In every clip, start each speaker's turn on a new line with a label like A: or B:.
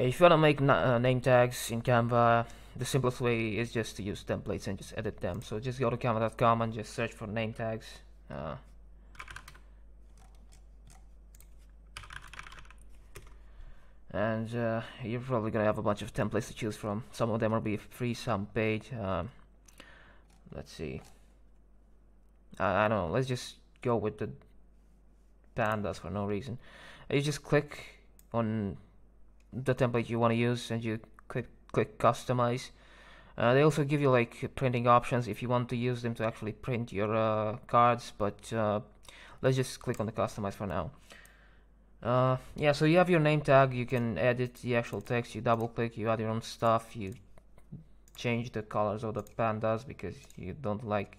A: If you want to make uh, name tags in Canva, the simplest way is just to use templates and just edit them. So just go to canva.com and just search for name tags. Uh, and uh, you're probably gonna have a bunch of templates to choose from. Some of them will be free, some paid. Um, let's see. I, I don't know. Let's just go with the pandas for no reason. You just click on the template you want to use and you click click customize. Uh, they also give you like printing options if you want to use them to actually print your uh, cards, but uh, let's just click on the customize for now. Uh, yeah, so you have your name tag, you can edit the actual text, you double click, you add your own stuff, you change the colors of the pandas because you don't like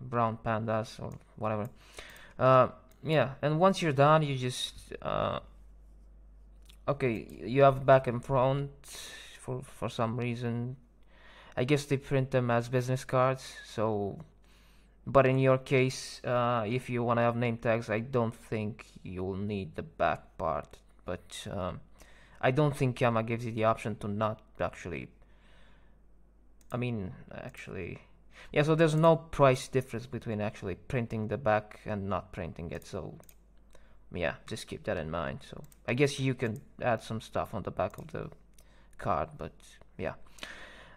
A: brown pandas or whatever. Uh, yeah, and once you're done, you just uh, okay, you have back and front for for some reason. I guess they print them as business cards, so but in your case uh, if you want to have name tags I don't think you'll need the back part but um, I don't think Canva gives you the option to not actually I mean actually yeah so there's no price difference between actually printing the back and not printing it so yeah just keep that in mind so I guess you can add some stuff on the back of the card but yeah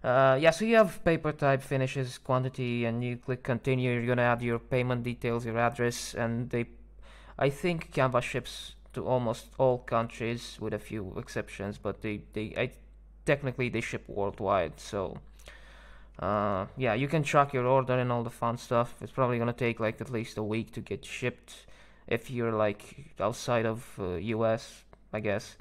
A: uh, yeah, so you have paper type, finishes, quantity, and you click continue. You're gonna add your payment details, your address, and they, I think Canva ships to almost all countries with a few exceptions, but they, they, I, technically they ship worldwide. So, uh, yeah, you can track your order and all the fun stuff. It's probably gonna take like at least a week to get shipped if you're like outside of uh, US, I guess.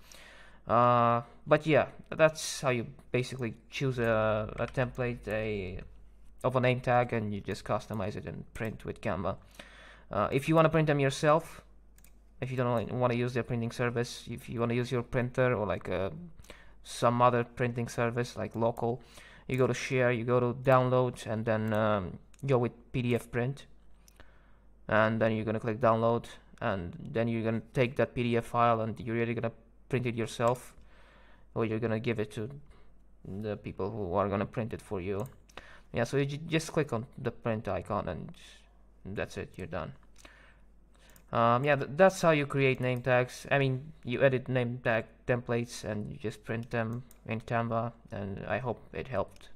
A: Uh, but yeah, that's how you basically choose a, a template a, of a name tag and you just customize it and print with Canva. Uh, if you want to print them yourself, if you don't want to use their printing service, if you want to use your printer or like uh, some other printing service like local, you go to share, you go to download, and then um, go with PDF print. And then you're gonna click download, and then you're gonna take that PDF file and you're really gonna print it yourself or you're gonna give it to the people who are gonna print it for you. Yeah so you just click on the print icon and that's it you're done. Um, yeah th that's how you create name tags. I mean you edit name tag templates and you just print them in Canva and I hope it helped